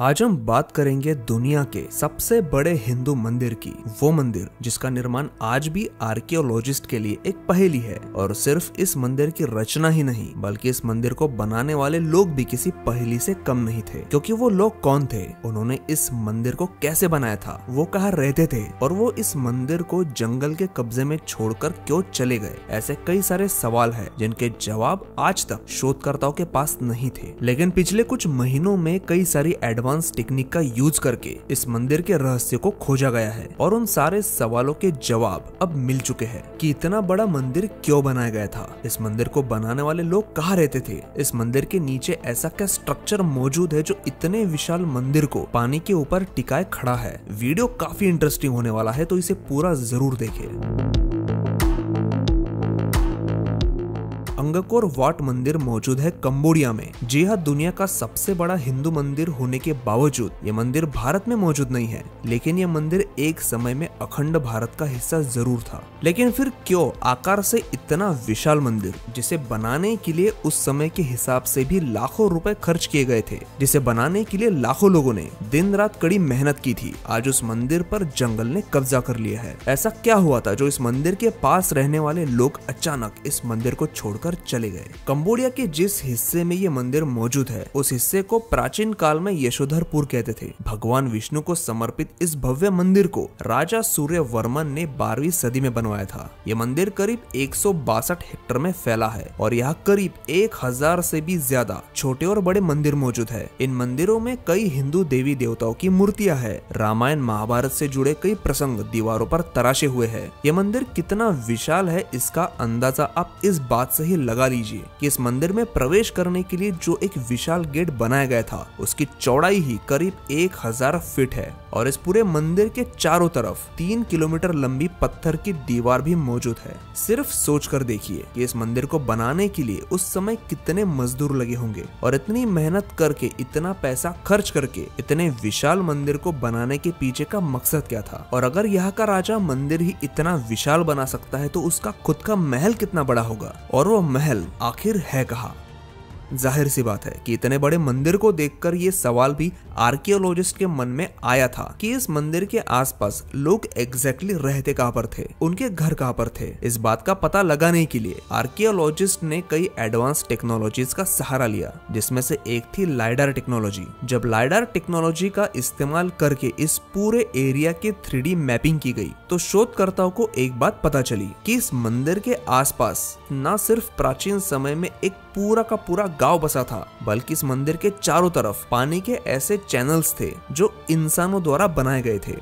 आज हम बात करेंगे दुनिया के सबसे बड़े हिंदू मंदिर की। वो मंदिर जिसका निर्माण आज भी आर्कियोलॉजिस्ट के लिए एक पहेली है। और सिर्फ़ इस मंदिर की रचना ही नहीं, बल्कि इस मंदिर को बनाने वाले लोग भी किसी पहेली से कम नहीं थे। क्योंकि वो लोग कौन थे? उन्होंने इस मंदिर को कैसे बनाया था? वो कहा रहते थे? और वो इस मंदिर को जंगल के कब्जे में छोड़कर क्यों चले गए? ऐसे कई सारे सवाल है, जिनके जवाब आज तक शोधकर्ताओं के पास नहीं थे। लेकिन पिछले कुछ महीनों में कई सारी एडवांस एडवांस टेक्निक का यूज़ करके इस मंदिर के रहस्य को खोजा गया है और उन सारे सवालों के जवाब अब मिल चुके हैं कि इतना बड़ा मंदिर क्यों बनाया गया था? इस मंदिर को बनाने वाले लोग कहाँ रहते थे? इस मंदिर के नीचे ऐसा क्या स्ट्रक्चर मौजूद है जो इतने विशाल मंदिर को पानी के ऊपर टिकाए खड़ा है? वीडियो काफ़ी इंटरेस्टिंग होने वाला है तो इसे पूरा ज़रूर देखें। अंगकोर वाट मंदिर मौजूद है कंबोडिया में। जी हाँ दुनिया का सबसे बड़ा हिंदू मंदिर होने के बावजूद ये मंदिर भारत में मौजूद नहीं है, लेकिन ये मंदिर एक समय में अखंड भारत का हिस्सा ज़रूर था। लेकिन फिर क्यों आकार से इतना विशाल मंदिर, जिसे बनाने के लिए उस समय के हिसाब से भी लाखों रुपए खर्च किए गए थे, जिसे बनाने के लिए लाखों लोगों ने दिन रात कड़ी मेहनत की थी, आज उस मंदिर पर जंगल ने कब्जा कर लिया है। ऐसा क्या हुआ था जो इस मंदिर के पास रहने वाले लोग अचानक इस मंदिर को छोड़कर चले गए। कंबोडिया के जिस हिस्से में ये मंदिर मौजूद है, उस हिस्से को प्राचीन काल में यशोधरपुर कहते थे। भगवान विष्णु को समर्पित इस भव्य मंदिर को राजा सूर्य वर्मन ने बारहवीं सदी में बनवाया था। ये मंदिर करीब एक हेक्टर में फैला है और यहाँ करीब एक हज़ार से भी ज़्यादा छोटे और बड़े मंदिर मौजूद है। इन मंदिरों में कई हिंदू देवी देवताओं की मूर्तियाँ है। रामायण महाभारत से जुड़े कई प्रसंग दीवारों पर तराशे हुए है। ये मंदिर कितना विशाल है, इसका अंदाज़ा आप इस बात से ही लगा लीजिए कि इस मंदिर में प्रवेश करने के लिए जो एक विशाल गेट बनाया गया था, उसकी चौड़ाई ही करीब एक हज़ार फीट है और इस पूरे मंदिर के चारों तरफ़ तीन किलोमीटर लंबी पत्थर की दीवार भी मौजूद है। सिर्फ़ सोच कर देखिए कि इस मंदिर को बनाने के लिए उस समय कितने मजदूर लगे होंगे और इतनी मेहनत करके, इतना पैसा खर्च करके, इतने विशाल मंदिर को बनाने के पीछे का मकसद क्या था? और अगर यहाँ का राजा मंदिर ही इतना विशाल बना सकता है तो उसका खुद का महल कितना बड़ा होगा? और वो महल आखिर है कहा? ज़ाहिर सी बात है कि इतने बड़े मंदिर को देखकर ये सवाल भी आर्कियोलॉजिस्ट के मन में आया था कि इस मंदिर के आसपास लोग एग्जैक्टली रहते कहाँ पर थे? उनके घर कहाँ पर थे? इस बात का पता लगाने के लिए आर्कियोलॉजिस्ट ने कई एडवांस टेक्नोलॉजीज़ का सहारा लिया, जिसमें से एक थी लाइडर टेक्नोलॉजी जब लाइडर टेक्नोलॉजी का इस्तेमाल करके इस पूरे एरिया के थ्री मैपिंग की गई तो शोधकर्ताओं को एक बात पता चली कि इस मंदिर के आसपास न सिर्फ़ प्राचीन समय में एक पूरा का पूरा गाँव बसा था, बल्कि इस मंदिर के चारों तरफ़ पानी के ऐसे चैनल्स थे जो इंसानों द्वारा बनाए गए थे।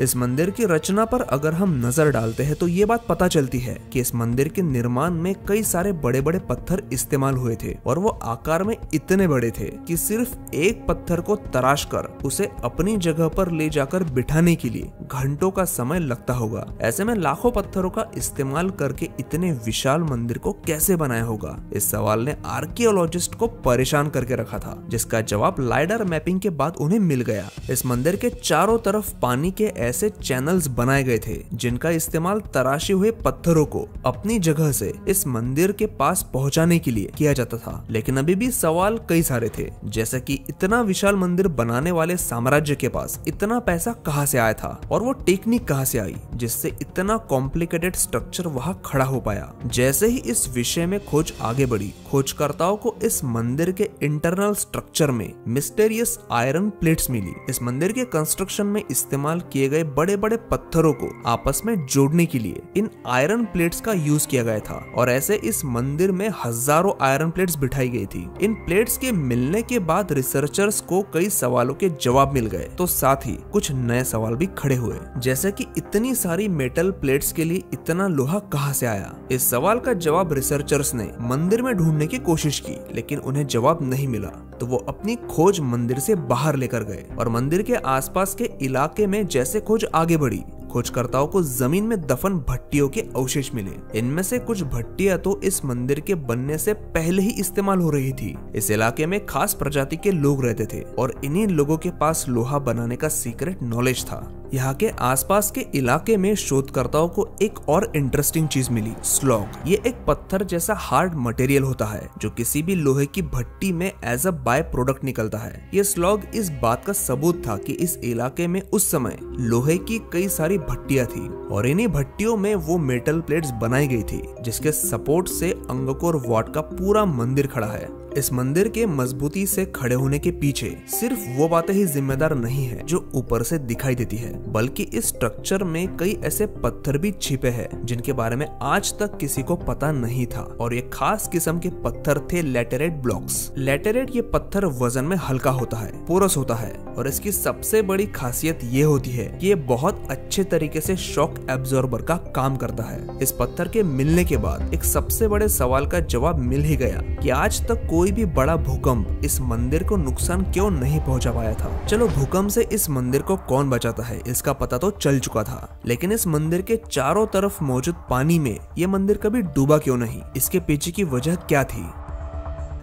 इस मंदिर की रचना पर अगर हम नज़र डालते हैं तो ये बात पता चलती है कि इस मंदिर के निर्माण में कई सारे बड़े बड़े पत्थर इस्तेमाल हुए थे और वो आकार में इतने बड़े थे कि सिर्फ़ एक पत्थर को तराश कर उसे अपनी जगह पर ले जाकर बिठाने के लिए घंटों का समय लगता होगा। ऐसे में लाखों पत्थरों का इस्तेमाल करके इतने विशाल मंदिर को कैसे बनाया होगा? इस सवाल ने आर्कियोलॉजिस्ट को परेशान करके रखा था, जिसका जवाब लाइडर मैपिंग के बाद उन्हें मिल गया। इस मंदिर के चारों तरफ़ पानी के ऐसे चैनल्स बनाए गए थे, जिनका इस्तेमाल तराशे हुए पत्थरों को अपनी जगह से इस मंदिर के पास पहुँचाने के लिए किया जाता था। लेकिन अभी भी सवाल कई सारे थे, जैसे कि इतना विशाल मंदिर बनाने वाले साम्राज्य के पास इतना पैसा कहाँ से आया था और वो टेक्निक कहाँ से आई, जिससे इतना कॉम्प्लिकेटेड स्ट्रक्चर वहाँ खड़ा हो पाया। जैसे ही इस विषय में खोज आगे बढ़ी, खोजकर्ताओं को इस मंदिर के इंटरनल स्ट्रक्चर में मिस्टेरियस आयरन प्लेट्स मिली। इस मंदिर के कंस्ट्रक्शन में इस्तेमाल किए गए गए बड़े बड़े पत्थरों को आपस में जोड़ने के लिए। इन आयरन प्लेट्स का यूज़ किया गया था और ऐसे इस मंदिर में हज़ारों आयरन प्लेट्स बिठाई गई थी। इन प्लेट्स के मिलने के बाद रिसर्चर्स को कई सवालों के जवाब मिल गए। तो साथ ही कुछ नए सवाल भी खड़े हुए। जैसे कि इतनी सारी मेटल प्लेट्स के लिए इतना लोहा कहाँ से आया? इस सवाल का जवाब रिसर्चर्स ने मंदिर में ढूँढने की कोशिश की, लेकिन उन्हें जवाब नहीं मिला। तो वो अपनी खोज मंदिर से बाहर लेकर गए और मंदिर के आसपास के इलाके में जैसे खोज आगे बढ़ी। खोजकर्ताओं को ज़मीन में दफन भट्टियों के अवशेष मिले। इनमें से कुछ भट्टियाँ तो इस मंदिर के बनने से पहले ही इस्तेमाल हो रही थी। इस इलाके में खास प्रजाति के लोग रहते थे और इन्हीं लोगों के पास लोहा बनाने का सीक्रेट नॉलेज था। यहाँ के आसपास के इलाके में शोधकर्ताओं को एक और इंटरेस्टिंग चीज़ मिली स्लॉग ये एक पत्थर जैसा हार्ड मटेरियल होता है, जो किसी भी लोहे की भट्टी में एज अ बाय प्रोडक्ट निकलता है। ये स्लॉग इस बात का सबूत था कि इस इलाके में उस समय लोहे की कई सारी भट्टियाँ थी, और इन्हीं भट्टियों में वो मेटल प्लेट्स बनाई गई थी, जिसके सपोर्ट से अंगकोर वाट का पूरा मंदिर खड़ा है। इस मंदिर के मजबूती से खड़े होने के पीछे सिर्फ़ वो बातें ही जिम्मेदार नहीं है जो ऊपर से दिखाई देती है, बल्कि इस स्ट्रक्चर में कई ऐसे पत्थर भी छिपे हैं, जिनके बारे में आज तक किसी को पता नहीं था। और ये खास किस्म के पत्थर थे लेटेरेट ब्लॉक्स लेटेरेट ये पत्थर वज़न में हल्का होता है, पोरस होता है, और इसकी सबसे बड़ी खासियत ये होती है कि ये बहुत अच्छे तरीके से शॉक एब्जॉर्बर का काम करता है। इस पत्थर के मिलने के बाद एक सबसे बड़े सवाल का जवाब मिल ही गया कि आज तक कोई भी बड़ा भूकंप इस मंदिर को नुकसान क्यों नहीं पहुँचा पाया था? चलो, भूकंप से इस मंदिर को कौन बचाता है? इसका पता तो चल चुका था। लेकिन इस मंदिर के चारों तरफ़ मौजूद पानी में ये मंदिर कभी डूबा क्यों नहीं? इसके पीछे की वजह क्या थी?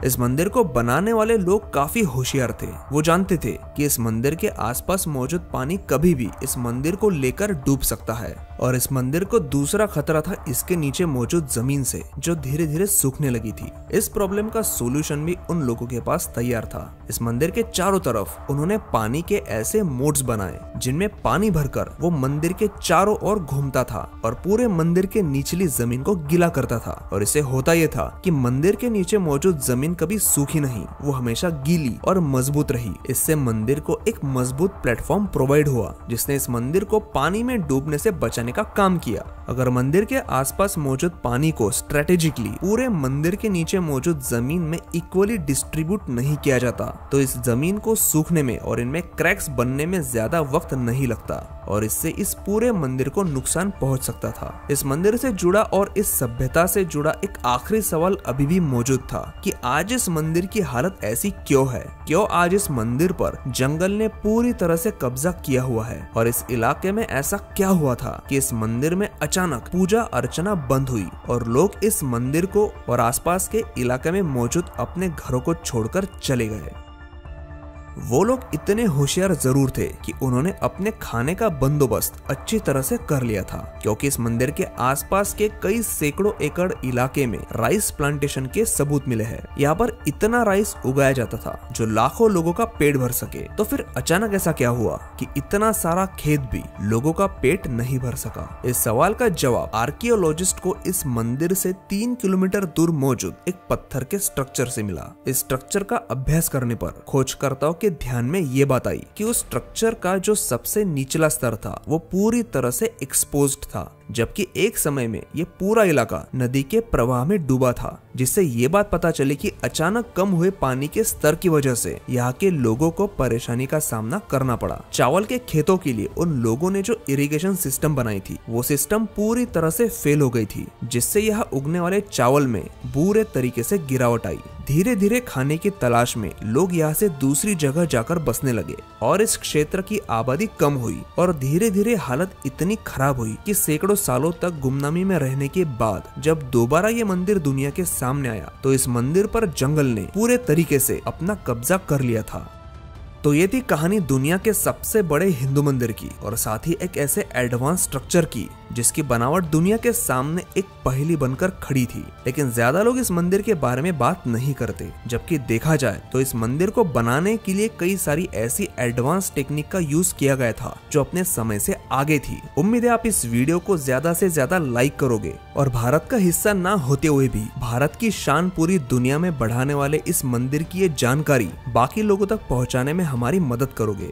इस मंदिर को बनाने वाले लोग काफ़ी होशियार थे। वो जानते थे कि इस मंदिर के आसपास मौजूद पानी कभी भी इस मंदिर को लेकर डूब सकता है। और इस मंदिर को दूसरा खतरा था इसके नीचे मौजूद ज़मीन से, जो धीरे धीरे सूखने लगी थी। इस प्रॉब्लम का सोल्यूशन भी उन लोगों के पास तैयार था। इस मंदिर के चारों तरफ़ उन्होंने पानी के ऐसे मोड्स बनाए, जिनमें पानी भरकर वो मंदिर के चारों ओर घूमता था और पूरे मंदिर के निचली ज़मीन को गिला करता था। और इसे होता यह था कि मंदिर के नीचे मौजूद ज़मीन कभी सूखी नहीं, वो हमेशा गीली और मज़बूत रही। इससे मंदिर को एक मज़बूत प्लेटफॉर्म प्रोवाइड हुआ, जिसने इस मंदिर को पानी में डूबने से बचाने का काम किया। अगर मंदिर के आसपास मौजूद पानी को स्ट्रेटेजिकली पूरे मंदिर के नीचे मौजूद ज़मीन में इक्वली डिस्ट्रीब्यूट नहीं किया जाता तो इस ज़मीन को सूखने में और इनमें क्रैक्स बनने में ज़्यादा वक्त नहीं लगता, और इससे इस पूरे मंदिर को नुकसान पहुँच सकता था। इस मंदिर से जुड़ा और इस सभ्यता से जुड़ा एक आखिरी सवाल अभी भी मौजूद था कि आज इस मंदिर की हालत ऐसी क्यों है? क्यों आज इस मंदिर पर जंगल ने पूरी तरह से कब्जा किया हुआ है? और इस इलाके में ऐसा क्या हुआ था कि इस मंदिर में अचानक पूजा अर्चना बंद हुई और लोग इस मंदिर को और आसपास के इलाके में मौजूद अपने घरों को छोड़कर चले गए? वो लोग इतने होशियार ज़रूर थे कि उन्होंने अपने खाने का बंदोबस्त अच्छी तरह से कर लिया था, क्योंकि इस मंदिर के आसपास के कई सैकड़ों एकड़ इलाके में राइस प्लांटेशन के सबूत मिले हैं। यहाँ पर इतना राइस उगाया जाता था जो लाखों लोगों का पेट भर सके। तो फिर अचानक ऐसा क्या हुआ कि इतना सारा खेत भी लोगों का पेट नहीं भर सका? इस सवाल का जवाब आर्कियोलॉजिस्ट को इस मंदिर से तीन किलोमीटर दूर मौजूद एक पत्थर के स्ट्रक्चर से मिला। इस स्ट्रक्चर का अभ्यास करने पर खोजकर्ताओं के ध्यान में ये बात आई कि उस स्ट्रक्चर का जो सबसे निचला स्तर था, वो पूरी तरह से एक्सपोज था। जबकि एक समय में ये पूरा इलाका नदी के प्रवाह में डूबा था, जिससे ये बात पता चली कि अचानक कम हुए पानी के स्तर की वजह से यहाँ के लोगों को परेशानी का सामना करना पड़ा। चावल के खेतों के लिए उन लोगों ने जो इरिगेशन सिस्टम बनाई थी, वो सिस्टम पूरी तरह से फेल हो गई थी, जिससे यहाँ उगने वाले चावल में बुरे तरीके से गिरावट आई। धीरे धीरे खाने की तलाश में लोग यहाँ से दूसरी जगह जाकर बसने लगे और इस क्षेत्र की आबादी कम हुई और धीरे धीरे हालत इतनी खराब हुई कि सैकड़ों सालों तक गुमनामी में रहने के बाद जब दोबारा ये मंदिर दुनिया के सामने आया तो इस मंदिर पर जंगल ने पूरे तरीके से अपना कब्जा कर लिया था। तो ये थी कहानी दुनिया के सबसे बड़े हिंदू मंदिर की, और साथ ही एक ऐसे एडवांस स्ट्रक्चर की, जिसकी बनावट दुनिया के सामने एक पहली बनकर खड़ी थी। लेकिन ज़्यादा लोग इस मंदिर के बारे में बात नहीं करते, जबकि देखा जाए तो इस मंदिर को बनाने के लिए कई सारी ऐसी एडवांस टेक्निक का यूज़ किया गया था, जो अपने समय से आगे थी। उम्मीद है आप इस वीडियो को ज़्यादा से ज़्यादा लाइक करोगे, और भारत का हिस्सा ना होते हुए भी भारत की शान पूरी दुनिया में बढ़ाने वाले इस मंदिर की ये जानकारी बाकी लोगों तक पहुँचाने में हमारी मदद करोगे।